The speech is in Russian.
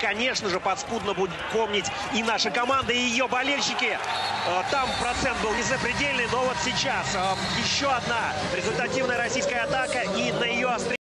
Конечно же, подспудно будет помнить и наша команда, и ее болельщики. Э, там процент был не запредельный, но вот сейчас э, еще одна результативная российская атака. И на